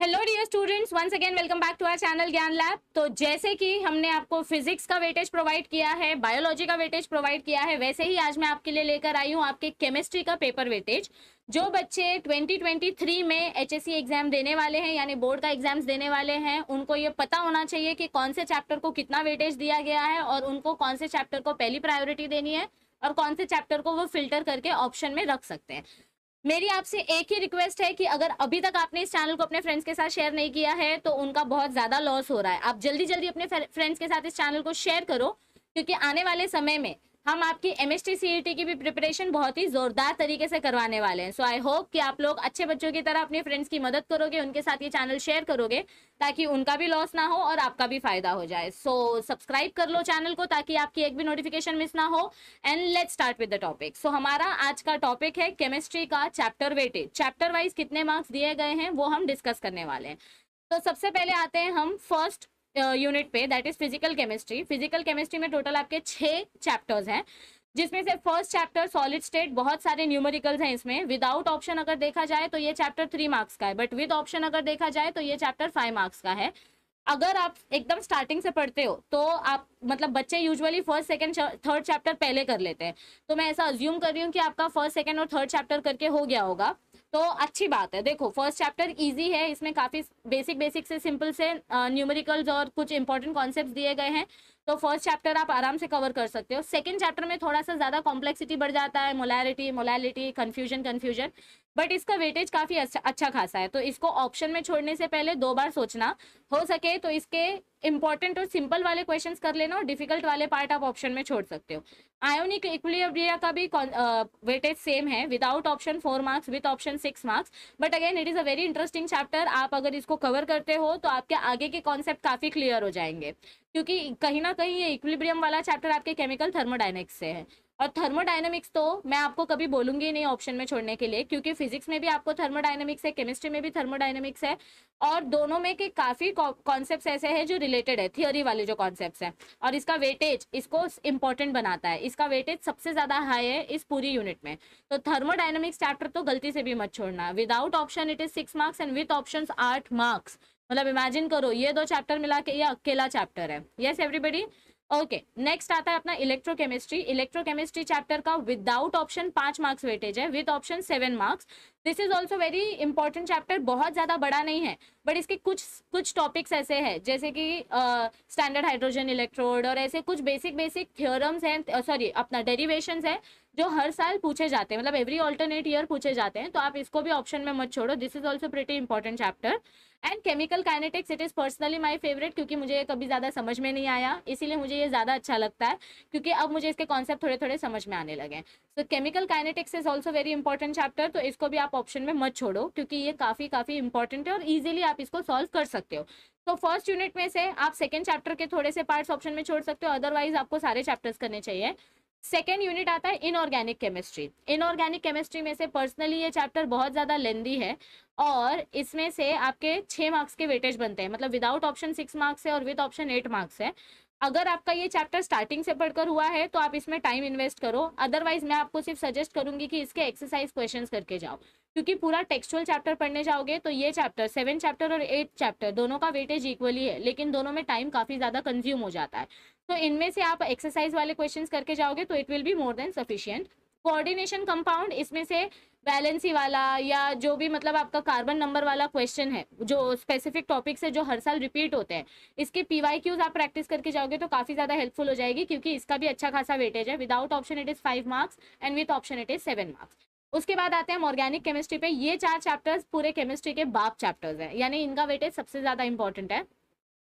Hello dear students once again welcome back to our channel Gyan lab तो जैसे कि हमने आपको फिजिक्स का वेटेज प्रोवाइड किया है बायोलॉजी का वेटेज प्रोवाइड किया है, वैसे ही आज मैं आपके लिए लेकर आई हूँ आपके केमिस्ट्री का पेपर वेटेज जो बच्चे 2023 में एचएससी एग्ज़ाम देने वाले हैं, यानी बोर्ड का एग्ज़ाम्स देने वाले हैं, उनको ये पता होना चाहिए कि कौन से चैप्टर को कितना वेटेज दिया गया है और उनको कौन से चैप्टर को पहली प्रायोरिटी देनी है और कौन से चैप्टर को वो फ़िल्टर करके ऑप्शन में रख सकते हैं। मेरी आपसे एक ही रिक्वेस्ट है कि अगर अभी तक आपने इस चैनल को अपने फ्रेंड्स के साथ शेयर नहीं किया है तो उनका बहुत ज़्यादा लॉस हो रहा है। आप जल्दी जल्दी अपने फ्रेंड्स के साथ इस चैनल को शेयर करो, क्योंकि आने वाले समय में हम आपकी एम एस टी की भी प्रिपरेशन बहुत ही जोरदार तरीके से करवाने वाले हैं। सो आई होप कि आप लोग अच्छे बच्चों की तरह अपने फ्रेंड्स की मदद करोगे उनके साथ ये चैनल शेयर करोगे ताकि उनका भी लॉस ना हो और आपका भी फ़ायदा हो जाए। सो so, सब्सक्राइब कर लो चैनल को ताकि आपकी एक भी नोटिफिकेशन मिस ना हो। And let start with the topic so हमारा आज का टॉपिक है केमिस्ट्री का चैप्टर वेटेज चैप्टर वाइज कितने मार्क्स दिए गए हैं वो हम डिस्कस करने वाले हैं। तो सबसे पहले आते हैं हम फ़र्स्ट यूनिट पे that is physical chemistry physical chemistry में टोटल आपके छह चैप्टर्स हैं, जिसमें से फ़र्स्ट चैप्टर सॉलिड स्टेट बहुत सारे न्यूमेरिकल्स हैं इसमें. विदाउट ऑप्शन अगर देखा जाए तो ये चैप्टर थ्री मार्क्स का है बट विद ऑप्शन अगर देखा जाए तो ये चैप्टर फाइव मार्क्स का है. अगर आप एकदम स्टार्टिंग से पढ़ते हो तो आप मतलब बच्चे usually first second third chapter पहले कर लेते हैं. तो मैं ऐसा अज्यूम कर रही हूँ कि आपका फ़र्स्ट सेकंड और थर्ड चैप्टर करके हो गया होगा. तो अच्छी बात है। देखो फ़र्स्ट चैप्टर इजी है, इसमें काफ़ी बेसिक बेसिक से सिंपल से न्यूमेरिकल्स और कुछ इंपॉर्टेंट कॉन्सेप्ट दिए गए हैं। तो फ़र्स्ट चैप्टर आप आराम से कवर कर सकते हो। सेकंड चैप्टर में थोड़ा सा ज़्यादा कॉम्प्लेक्सिटी बढ़ जाता है molarity molality confusion confusion but इसका वेटेज काफ़ी अच्छा अच्छा खासा है। तो इसको ऑप्शन में छोड़ने से पहले दो बार सोचना। हो सके तो इसके इंपॉर्टेंट और सिंपल वाले क्वेश्चंस कर लेना और डिफ़िकल्ट वाले पार्ट आप ऑप्शन में छोड़ सकते हो। आयोनिक इक्विलिब्रिया का भी वेटेज सेम है। Without option four marks with option six marks but again it is a very interesting chapter आप अगर इसको कवर करते हो तो आपके आगे के कॉन्सेप्ट काफ़ी क्लियर हो जाएँगे। क्योंकि कहीं ना कहीं ये इक्विलिब्रियम वाला चैप्टर आपके केमिकल थर्मोडाइनिक्स से है। और थर्मोडाइनमिक्स तो मैं आपको कभी बोलूँगी नहीं ऑप्शन में छोड़ने के लिए, क्योंकि फिजिक्स में भी आपको थर्मोडाइनमिक्स है केमिस्ट्री में भी थर्मोडाइनमिक्स है, और दोनों में के काफ़ी कॉन्सेप्ट ऐसे हैं जो रिलेटेड है थियोरी वाले जो कॉन्सेप्ट है। और इसका वेटेज इसको इंपॉर्टेंट बनाता है। इसका वेटेज सबसे ज़्यादा हाई है इस पूरी यूनिट में। तो थर्मोडाइनमिक्स चैप्टर तो गलती से भी मत छोड़ना। Without option it is six marks and with option आठ मार्क्स मतलब इमेजिन करो, ये दो चैप्टर मिला के, ये अकेला चैप्टर है। यस एवरीबडी ओके नेक्स्ट आता है अपना इलेक्ट्रोकेमिस्ट्री इलेक्ट्रोकेमिस्ट्री चैप्टर का विदाउट ऑप्शन पाँच मार्क्स वेटेज है with option seven marks this is also very important chapter बहुत ज़्यादा बड़ा नहीं है बट इसके कुछ कुछ टॉपिक्स ऐसे हैं, जैसे कि स्टैंडर्ड हाइड्रोजन इलेक्ट्रोड और ऐसे कुछ बेसिक बेसिक थियोरम्स हैं सॉरी अपना डेरिवेशंस है जो हर साल पूछे जाते हैं मतलब एवरी ऑल्टरनेट ईयर पूछे जाते हैं तो आप इसको भी ऑप्शन में मत छोड़ो। This is also pretty important chapter and chemical kinetics it is personally my favourite क्योंकि मुझे ये कभी ज़्यादा समझ में नहीं आया। इसीलिए मुझे ये ज़्यादा अच्छा लगता है, क्योंकि अब मुझे इसके कॉन्सेप्ट थोड़े थोड़े समझ में आने लगे so chemical kinetics is also very important chapter तो इसको भी आप ऑप्शन में मत छोड़ो, क्योंकि ये काफ़ी काफ़ी इंपॉर्टेंट है और ईजिली आप इसको सॉल्व कर सकते हो। तो फ़र्स्ट यूनिट में से आप सेकेंड चैप्टर के थोड़े से पार्ट्स ऑप्शन में छोड़ सकते हो अदरवाइज़ आपको सारे चैप्टर्स करने चाहिए। सेकेंड यूनिट आता है इनऑर्गेनिक केमिस्ट्री इनऑर्गेनिक केमिस्ट्री में से पर्सनली ये चैप्टर बहुत ज़्यादा लेंदी है और इसमें से आपके छः मार्क्स के वेटेज बनते हैं। मतलब विदाउट ऑप्शन सिक्स मार्क्स है और विद ऑप्शन एट मार्क्स है। अगर आपका ये चैप्टर स्टार्टिंग से पढ़कर हुआ है तो आप इसमें टाइम इन्वेस्ट करो। अदरवाइज़ मैं आपको सिर्फ़ सजेस्ट करूँगी कि इसके एक्सरसाइज क्वेश्चंस करके जाओ। क्योंकि पूरा टेक्सुअल चैप्टर पढ़ने जाओगे तो ये चैप्टर सेवन चैप्टर और एट चैप्टर दोनों का वेटेज इक्वली है, लेकिन दोनों में टाइम काफ़ी ज़्यादा कंज्यूम हो जाता है। तो इनमें से आप एक्सरसाइज वाले क्वेश्चन करके जाओगे तो it will be more than sufficient coordination compound इसमें से बैलेंसी वाला या जो भी मतलब आपका कार्बन नंबर वाला क्वेश्चन है, जो स्पेसिफिक टॉपिक से जो हर साल रिपीट होते हैं, इसके पीवाई क्यूज आप प्रैक्टिस करके जाओगे तो काफ़ी ज़्यादा हेल्पफुल हो जाएगी क्योंकि इसका भी अच्छा खासा वेटेज है। Without option it is five marks and with option it is seven marks उसके बाद आते हैं हम ऑर्गेनिक केमिस्ट्री पे। ये चार चैप्टर्स पूरे केमिस्ट्री के बाप चैप्टर्स हैं। यानी इनका वेटेज सबसे ज़्यादा इंपॉर्टेंट है।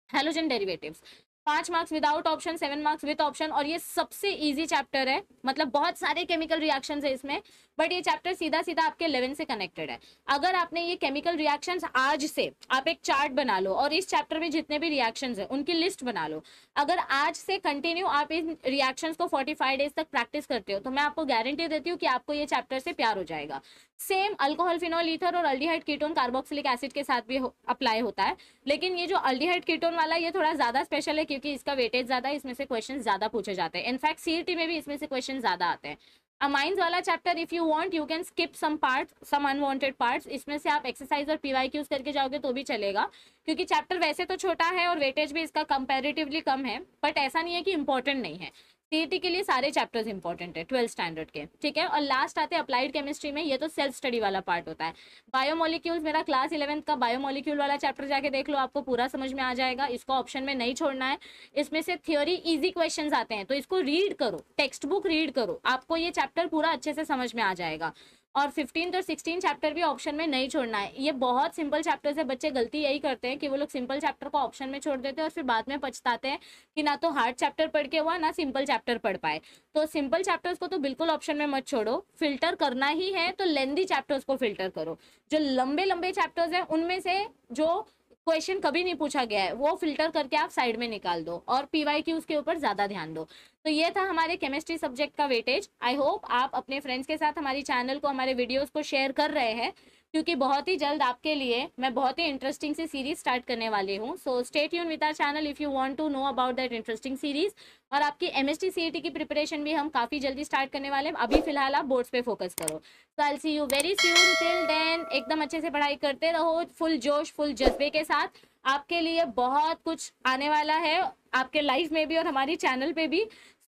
हेलोजन डेरिवेटिव्स पाँच marks without option seven marks with option और ये सबसे इजी चैप्टर है। मतलब बहुत सारे केमिकल रिएक्शन है इसमें बट ये चैप्टर सीधा सीधा आपके इलेवन से कनेक्टेड है। अगर आपने ये केमिकल रिएक्शन आज से आप एक चार्ट बना लो और इस चैप्टर में जितने भी रिएक्शन है, उनकी लिस्ट बना लो। अगर आज से कंटिन्यू आप इन रिएक्शन को फोर्टी डेज़ तक प्रैक्टिस करते हो तो मैं आपको गारंटी देती हूँ कि आपको ये चैप्टर से प्यार हो जाएगा। सेम अल्कोहल फिनोल ईथर और अल्डीहाइड कीटोन कार्बोक्सिलिक एसिड के साथ भी अप्लाई होता है। लेकिन ये जो अल्डीहाइड कीटोन वाला ये थोड़ा ज़्यादा स्पेशल है क्योंकि इसका वेटेज ज़्यादा है, इसमें से क्वेश्चन ज़्यादा पूछे जाते हैं। इनफैक्ट सीईटी में भी इसमें से क्वेश्चन ज़्यादा आते हैं। अमाइंस वाला chapter if you want you can skip some parts some unwanted parts इसमें से आप एक्सरसाइज और पीवाई क्यूज करके जाओगे तो भी चलेगा। क्योंकि चैप्टर वैसे तो छोटा है और वेटेज भी इसका कंपेरेटिवली कम है बट ऐसा नहीं है कि इंपॉर्टेंट नहीं है। सीईटी के लिए सारे चैप्टर्स इंपॉर्टेंट है ट्वेल्थ स्टैंडर्ड के, ठीक है? और लास्ट आते हैं अप्लाइड केमिस्ट्री में, ये तो सेल्फ स्टडी वाला पार्ट होता है। बायोमोलिक्यूल्स मेरा क्लास इलेवंथ का बायोमोलिक्यूल वाला चैप्टर जाके देख लो, आपको पूरा समझ में आ जाएगा। इसको ऑप्शन में नहीं छोड़ना है। इसमें से थियोरी ईजी क्वेश्चन आते हैं तो इसको रीड करो टेक्स्ट बुक रीड करो, आपको ये चैप्टर पूरा अच्छे से समझ में आ जाएगा। और फिफ्टीन और सिक्सटीन चैप्टर भी ऑप्शन में नहीं छोड़ना है। ये बहुत सिंपल चैप्टर से बच्चे गलती यही करते हैं कि वो लोग सिंपल चैप्टर को ऑप्शन में छोड़ देते हैं और फिर बाद में पछताते हैं कि ना तो हार्ड चैप्टर पढ़ के हुआ, ना सिंपल चैप्टर पढ़ पाए। तो सिंपल चैप्टर्स को तो बिल्कुल ऑप्शन में मत छोड़ो। फ़िल्टर करना ही है तो लेंदी चैप्टर्स को फ़िल्टर करो। जो लंबे लंबे चैप्टर्स हैं, उनमें से जो क्वेश्चन कभी नहीं पूछा गया है। वो फ़िल्टर करके आप साइड में निकाल दो और पीवाई की उसके ऊपर ज़्यादा ध्यान दो। तो ये था हमारे केमिस्ट्री सब्जेक्ट का वेटेज। आई होप आप अपने फ्रेंड्स के साथ हमारी चैनल को, हमारे वीडियोज़ को शेयर कर रहे हैं। क्योंकि बहुत ही जल्द आपके लिए मैं बहुत ही इंटरेस्टिंग सी सीरीज़ स्टार्ट करने वाली हूँ। So stay tuned with our channel if you want to know about that interesting series और आपकी एम एस टी की प्रिपरेशन भी हम काफ़ी जल्दी स्टार्ट करने वाले हैं। अभी फ़िलहाल आप बोर्ड्स पे फोकस करो। तो I see you very soon till then एकदम अच्छे से पढ़ाई करते रहो। फुल जोश फुल जज्बे के साथ। आपके लिए बहुत कुछ आने वाला है। आपके लाइफ में भी और हमारी चैनल पे भी।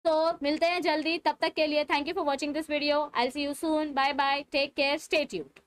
तो मिलते हैं जल्दी। तब तक के लिए thank you for watching this video I see you soon bye bye take care stay tuned